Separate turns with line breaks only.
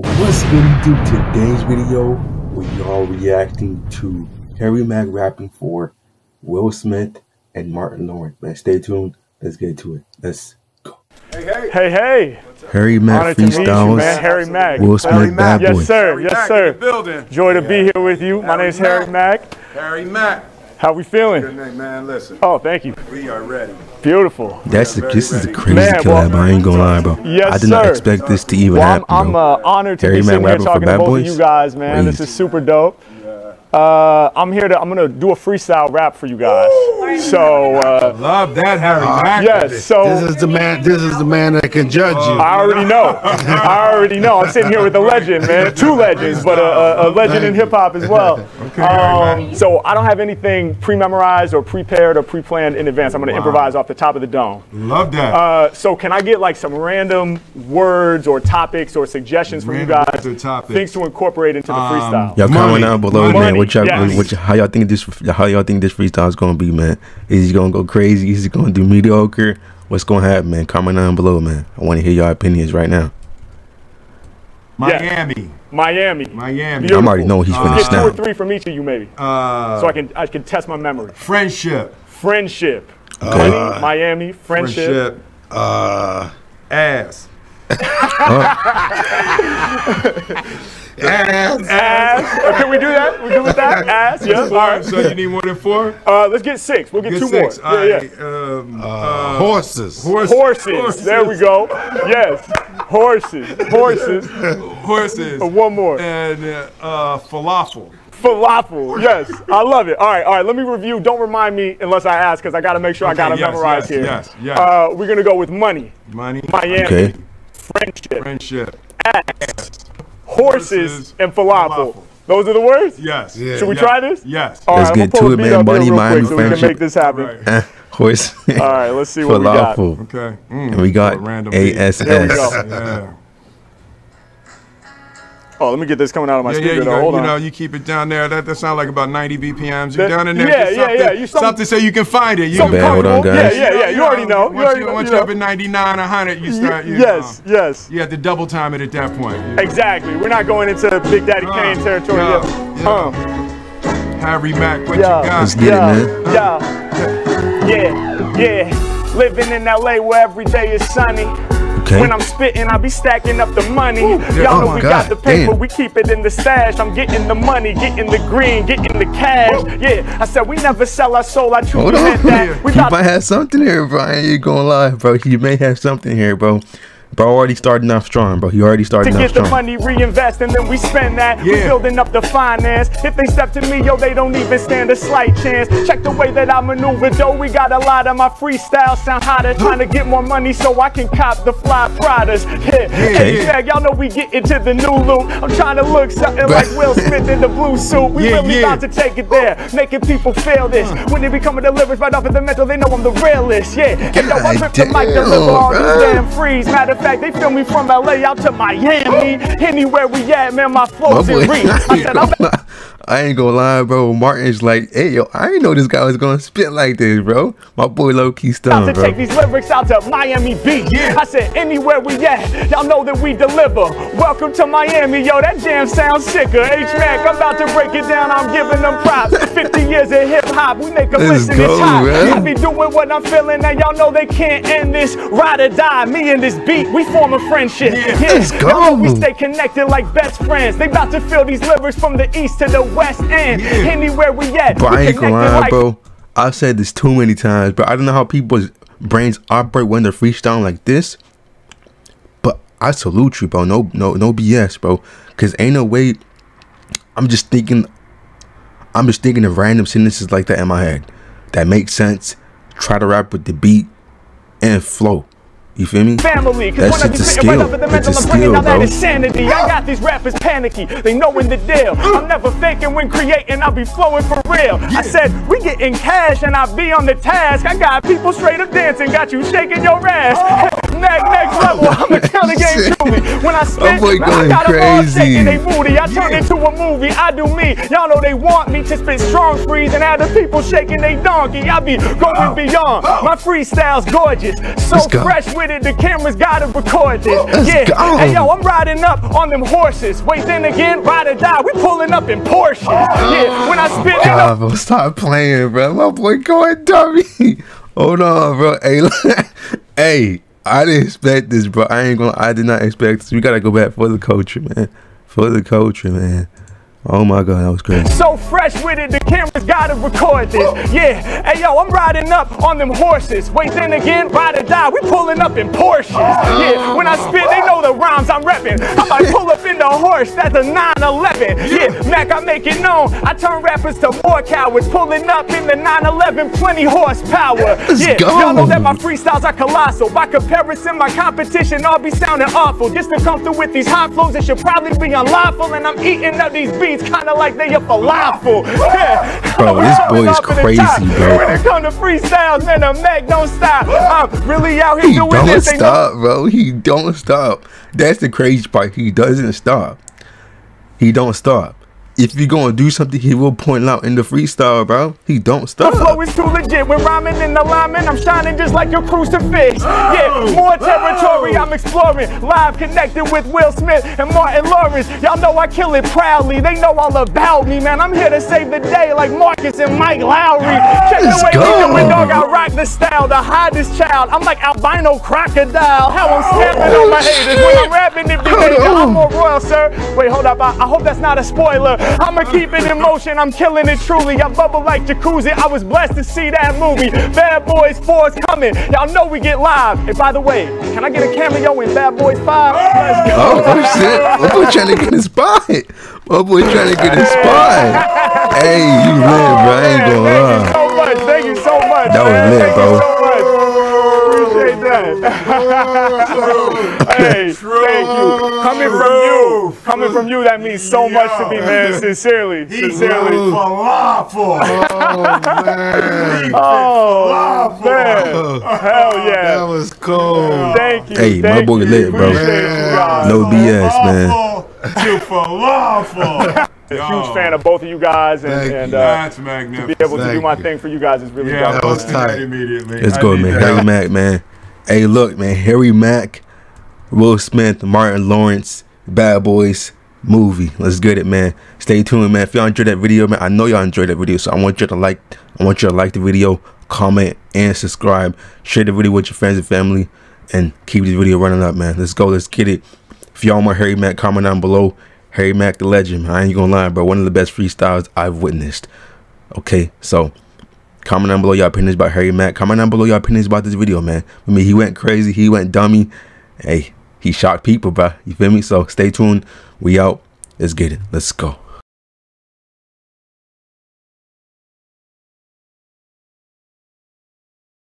What's gonna do today's video? We are reacting to Harry Mack rapping for Will Smith and Martin Lawrence. Man, stay tuned. Let's get to it. Let's go.
Hey, hey.
Harry Mack
Honor to meet you,
freestyles.
man. Harry Mack.
Will Smith,
Harry
bad
Mack.
boy.
Yes, sir.
Harry
Yes,
Mack
sir.
building.
Joy to be here with you. My
Harry
name's Harry
Mack.
Mack.
Harry Mack.
How we
Good
feeling?
name, man. Listen,
Oh, thank you.
we are ready.
Beautiful.
That's the,
very
this is a
ready.
crazy
Man,
collab.
well-
I ain't gonna lie, bro.
Yes,
I did not
sir.
expect this to even
Well, I'm,
happen.
I'm uh, honored to
Harry
be sitting here talking to both
Boys?
of you guys, man. This is super dope. Uh, I'm here to. I'm gonna do a freestyle rap for you guys. So uh,
Love that, Harry Mack.
yes. So
This is the man. This is the man that can judge you.
I already know. I already know. I'm sitting here with a legend, man. Two legends, but a, a, a legend in hip hop as well. Um, so I don't have anything pre-memorized or prepared or pre-planned in advance. I'm going to improvise off the top of the dome.
Love that.
Uh, so can I get like some random words or topics or suggestions from you guys?
words topics.
Things to incorporate into the freestyle.
Y'all comment down below,
Money.
Man. What y'all,
Yes.
what, how y'all think this, how y'all think this freestyle is gonna be, man? Is he gonna go crazy? Is he gonna do mediocre? What's gonna happen, man? Comment down below, man. I want to hear y'all opinions right now.
Miami.
Miami.
Miami.
Beautiful.
I'm already know he's finna
Get two or
snap.
three from each of you, maybe,
Uh,
so I can I can test my memory.
friendship.
Friendship.
Okay.
Money, Miami. Friendship.
Friendship.
Uh,
Ass.
Ass. Uh, can we do that? We good with that? Ass. Yeah. All right.
So you need more than four?
Uh, let's get six. We'll get,
Get
two
six.
more. Yeah, yeah.
All right, Um,
uh, horses.
horse-
Horses. There we go. Yes. Horses. Horses.
Horses.
Uh, One more.
And uh, uh, falafel.
Falafel. Yes. I love it. All right. All right. Let me review. Don't remind me unless I ask because I got to make sure I got to
yes,
memorize
yes,
here.
yes, yes.
Uh, we're going to go with money,
Money.
Miami,
Okay.
Friendship,
Friendship.
horses,
Horses,
and falafel.
falafel.
Those are the words?
Yes.
Yeah.
Should we
Yes.
try this?
Yes.
All
Let's
right,
get
gonna pull
to
a
it, man.
up here
Money,
real
Miami,
quick so we can make this happen.
Right.
Horse.
All right. Let's see what we got.
Falafel.
Okay. Mm.
And we got
Random.
ASS.
There we go.
Yeah.
Oh, let me get this coming out of my
Yeah,
speaker.
yeah, you,
though.
got,
Hold
you
on.
know, you keep it down there. That, that sounds like about 90 BPMs. You
That-
down in there?
yeah,
just
yeah,
something,
yeah, you some-
something so you can find it. You
Something
bad, hold on, guys.
Yeah, yeah, yeah. You already know. You
Once,
already
you,
know.
once
you
you're up
know.
at 99, 100, you start. You
Yes,
know,
yes.
You have to double time it at that point. You-
Exactly. We're not going into Big Daddy
Uh,
Kane territory
yeah,
yet.
yeah.
Uh,
Harry Mack, what
Yeah.
you got?
Let's get
yeah,
it, man.
yeah, yeah, yeah. Living in LA where every day is sunny.
Okay.
When I'm spitting, I be stacking up the money. Y'all
Oh
know we
God,
got the paper,
damn.
we keep it in the stash. I'm getting the money, getting the green, getting the cash. Yeah, I said we never sell our soul. I truly meant that. We got
might have something here, bro. I ain't gonna lie, bro. You may have something here, bro. Bro already starting off strong, bro. He already
to
starting off
get the money, reinvest, and then we spend that. We building up the finance. If they step to me, yo, they don't even stand a slight chance. Check the way that I maneuver, though. We got a lot of my freestyle sound hotter. Trying to get more money so I can cop the fly Pradas. Yeah, hey,
yeah.
y'all know we get into the new loot. I'm trying to look something like Will Smith in the blue suit. We
Yeah,
really
yeah.
about to take it there, making people feel this. When they become a deliverance right off of the mental, they know I'm the realest. Yeah, and yo, I rip the mic, deliver all these damn freeze. Matter fact, they feel me from LA out to Miami. Anywhere we at, man, my
My
flow's
boy,
in reach. I said, I'm
I ain't gonna lie, bro. Martin's like, hey, yo, I ain't know this guy was gonna spit like this, bro. My boy low key
about
stunned,
to
bro.
take these lyrics out to Miami Beach. I said, anywhere we at, y'all know that we deliver. Welcome to Miami, yo, that jam sounds sicker. H-Mac, I'm about to break it down, I'm giving them props. 50 years of hip hop, we make them
Let's
listen
go,
it's hot.
man.
I be doing what I'm feeling, and y'all know they can't end this. Ride or die, me and this beat, we form a friendship. Yeah,
Let's
Y'all we stay connected like best friends. They about to feel these lyrics from the east to the west end. Anywhere we at,
Bro,
we
I ain't gonna lie,
like
bro. I've said this too many times, bro. I don't know how people's brains operate when they're freestyling like this. But I salute you, bro. No, no, no BS, bro. Cause ain't no way. I'm just thinking. I'm just thinking of random sentences like that in my head that make sense. Try to rap with the beat and flow. You feel me?
family.
That
Cause be
shit's a
right
skill.
the
It's a
mental, I'm bringing
skill,
out that insanity. I got these rappers panicky. They knowing the deal. I'm never faking when creating. I'll be flowing for real. I said we getting cash and I be on the task. I got people straight up dancing. Got you shaking your ass. Oh. Mack next level. I'm a counter game truly. When I spit, man, I got 'em all
crazy.
shaking they booty. I turn it into a movie. I do me. Y'all know they want me to spit strong freeze and have the people shaking they donkey. I be going oh. beyond. Oh. My freestyle's gorgeous. So
go.
fresh with it, the camera's gotta record this.
Let's
yeah.
go.
Hey yo, I'm riding up on them horses. Wait, then again, ride or die. We pulling up in Porsche. Yeah, when I oh, spit, know
God, bro, stop playing, bro. My boy going dummy. Hold on, bro. Hey, hey, I didn't expect this, bro. I ain't gonna. I did not expect this. We gotta go back for the culture, man. For the culture, man. Oh my God, that was crazy.
So fresh with it, the camera's gotta record this. Yeah, hey yo, I'm riding up on them horses. Wait, then again, ride or die, we pulling up in Porsches. Yeah, when I spit, they know the rhymes I'm repping. I might pull up in the horse, that's a 911. Yeah, Mack, I make it known. I turn rappers to more cowards, pulling up in the 911, plenty horsepower. yeah, y'all know that my freestyles are colossal. By comparison, my competition all be sounding awful. Just to come through with these high flows, it should probably be unlawful. And I'm eating up these beats kinda like they a falafel. Yeah.
Bro, this boy is crazy, bro.
When it come to freestyles, man, the Mack don't stop. I'm really out here
He
doing
don't
this. No-
stop, bro. He don't stop. That's the crazy part. He doesn't stop. He don't stop. If you gonna do something, he will point out in the freestyle, bro. He don't
My
stop.
flow is too legit. When rhyming in alignment, I'm shining just like your crucifix. Oh. Yeah, more territory I'm exploring. Live connected with Will Smith and Martin Lawrence. Y'all know I kill it proudly. They know all about me, man. I'm here to save the day like Marcus and Mike Lowrey. Check the way
go.
we doing, dog. I rock the style, the hottest child. I'm like albino crocodile. How I'm oh, snapping on my haters when I'm rapping it be
Hold.
I'm more royal, sir. Wait, hold up. I, I hope that's not a spoiler. I'ma keep it in motion. I'm killing it truly. I bubble like jacuzzi. I was blessed to see that movie. Bad Boys 4 is coming. Y'all know we get live. And by the way, can I get a cameo in Bad Boys 5?
Oh, oh shit. My boy trying to get his spot. My boy trying to get his spot. Hey, you lit, bro. I ain't gonna lie.
Thank you so much. Thank you so much.
That was lit, bro.
You so much. Appreciate that. hey, thank you. Coming from you, coming from you, that means so much to me, man. Sincerely, sincerely.
Falafel.
Oh man.
Oh man, hell yeah.
That was cool.
Thank you.
Hey, my boy
you.
lit, bro.
Appreciate you guys.
No BS, man.
To falafel.
Huge fan of both of you guys, and,
Thank
and uh,
That's
to be able to do my
you.
thing for you guys is really
Yeah,
dope.
That was tight.
immediately.
Let's
I
go, man.
that.
Harry Mack, man. Hey, look, man. Harry Mack, Will Smith, Martin Lawrence, Bad Boys movie. Let's get it, man. Stay tuned, man. If y'all enjoyed that video, man, I know y'all enjoyed that video, so I want you to like. I want you to like the video, comment, and subscribe. Share the video with your friends and family, and keep this video running up, man. Let's go. Let's get it. If y'all want Harry Mack, comment down below. Harry Mack, the legend. I ain't gonna lie, bro. One of the best freestyles I've witnessed. Okay, so Comment down below your opinions about Harry Mack. Comment down below your opinions about this video, man. I mean, he went crazy. He went dummy. Hey, he shocked people, bro. You feel me? So stay tuned. We out. Let's get it. Let's go.